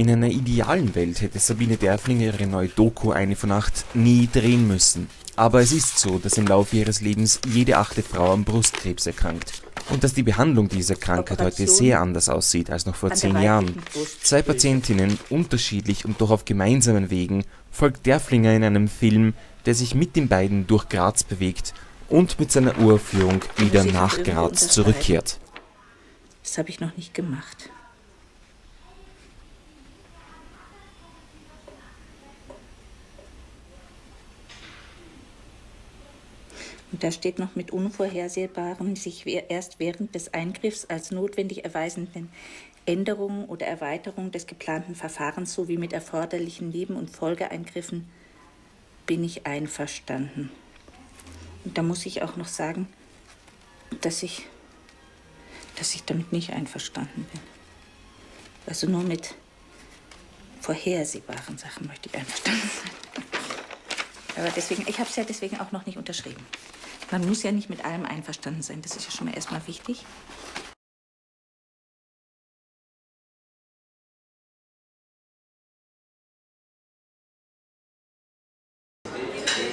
In einer idealen Welt hätte Sabine Derflinger ihre neue Doku Eine von acht nie drehen müssen. Aber es ist so, dass im Laufe ihres Lebens jede achte Frau am Brustkrebs erkrankt. Und dass die Behandlung dieser Krankheit heute sehr anders aussieht als noch vor zehn Jahren. Zwei Patientinnen, unterschiedlich und doch auf gemeinsamen Wegen, folgt Derflinger in einem Film, der sich mit den beiden durch Graz bewegt und mit seiner Uraufführung wieder nach Graz zurückkehrt. Das habe ich noch nicht gemacht. Und da steht noch mit unvorhersehbaren, sich erst während des Eingriffs als notwendig erweisenden Änderungen oder Erweiterungen des geplanten Verfahrens sowie mit erforderlichen Neben- und Folgeeingriffen bin ich einverstanden. Und da muss ich auch noch sagen, dass ich, dass ich damit nicht einverstanden bin. Also nur mit vorhersehbaren Sachen möchte ich einverstanden sein. Aber deswegen, ich habe es ja deswegen auch noch nicht unterschrieben. Man muss ja nicht mit allem einverstanden sein. Das ist ja schon mal erstmal wichtig.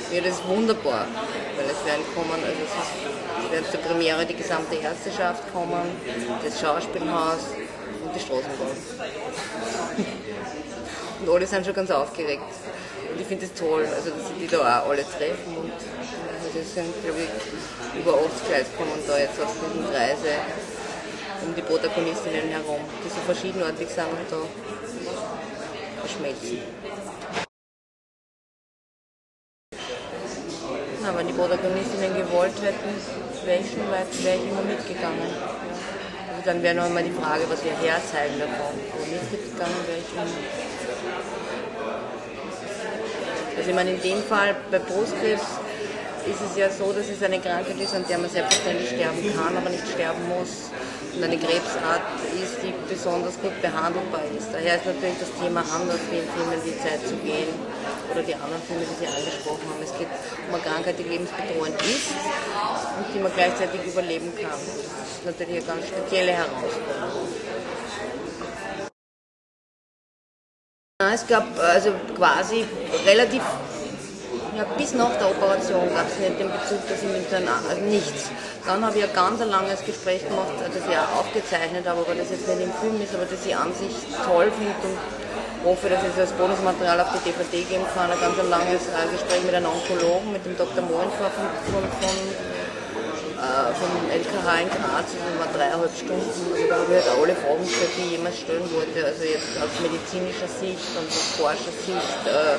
Das ist wunderbar, weil es werden kommen, also es, es wird zur Premiere die gesamte Ärzteschaft kommen, das Schauspielhaus und die Straßenbahn. und alle sind schon ganz aufgeregt. Und ich finde es toll, also dass sie die da auch alle treffen und also es sind, glaube ich, über 80 Leute kommen da jetzt aus diesem Kreise um die Protagonistinnen herum, die so verschiedenartig sind und da verschmelzen. Protagonistinnen gewollt hätten, weit, wäre ich immer mitgegangen. Also dann wäre noch einmal die Frage, was wir herzeigen davon. Aber mitgegangen wäre ich immer. Also ich meine, in dem Fall bei Brustkrebs ist es ja so, dass es eine Krankheit ist, an der man selbstverständlich sterben kann, aber nicht sterben muss. Und eine Krebsart ist, die besonders gut behandelbar ist. Daher ist natürlich das Thema anders, wie in Filmen die Zeit zu gehen oder die anderen Filme, die Sie angesprochen haben. Es geht um eine Krankheit, die lebensbedrohend ist und die man gleichzeitig überleben kann. Das ist natürlich eine ganz spezielle Herausforderung. Es gab also quasi relativ ja, bis nach der Operation gab es nicht den Bezug, dass ich mit dann, also nichts. Dann habe ich ein ganz langes Gespräch gemacht, das ich auch aufgezeichnet habe, aber das jetzt nicht im Film ist, aber das ich an sich toll finde und hoffe, dass ich es als Bonusmaterial auf die DVD geben kann. Ein ganz langes äh, Gespräch mit einem Onkologen, mit dem Dr. Mohenfer von, von, von äh, vom LKH in Graz, also war dreieinhalb Stunden. Also da habe ich halt alle Fragen gestellt, die ich jemals stellen wollte. Also jetzt aus medizinischer Sicht und aus Forschersicht. Äh,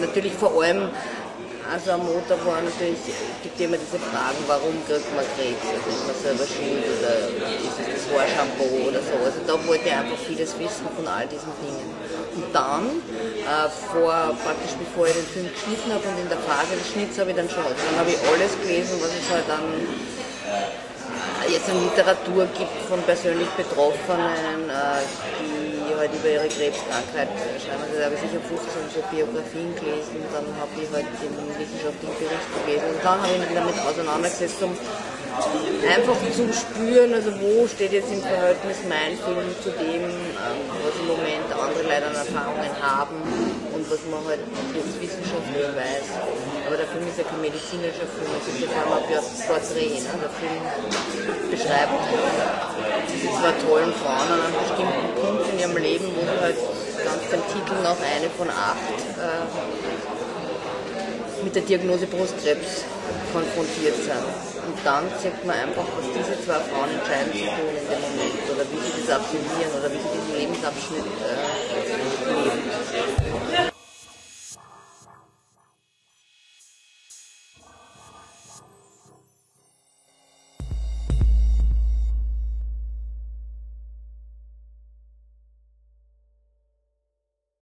natürlich vor allem also am Motor war natürlich, gibt immer diese Fragen, warum kriegt man Krebs? Also ist man selber schuld oder ist es das Haarshampoo oder so. Also da wollte ich einfach vieles wissen von all diesen Dingen. Und dann, äh, vor, praktisch bevor ich den Film geschnitten habe und in der Phase des Schnitts habe ich dann schon, also dann habe ich alles gelesen, was es halt dann jetzt an Literatur gibt von persönlich Betroffenen, äh, die halt über ihre Krebskrankheit schreiben. Also da habe ich sicher 15 so Biografien gelesen, dann habe ich halt den wissenschaftlichen Bericht gelesen und dann habe ich mich damit auseinandergesetzt, um einfach zu spüren, also wo steht jetzt im Verhältnis mein Film zu dem, ähm, was im Moment andere leider an Erfahrungen haben was man halt jetzt wissenschaftlich weiß. Aber der Film ist ja kein medizinischer Film, es ist ja vor Porträt. Der Film beschreibt diese zwei tollen Frauen an einem bestimmten Punkt in ihrem Leben, wo sie halt ganz dem Titel noch eine von acht äh, mit der Diagnose Brustkrebs konfrontiert sind. Und dann sieht man einfach, was diese zwei Frauen entscheiden zu tun in dem Moment oder wie sie das absolvieren oder wie sie diesen Lebensabschnitt äh.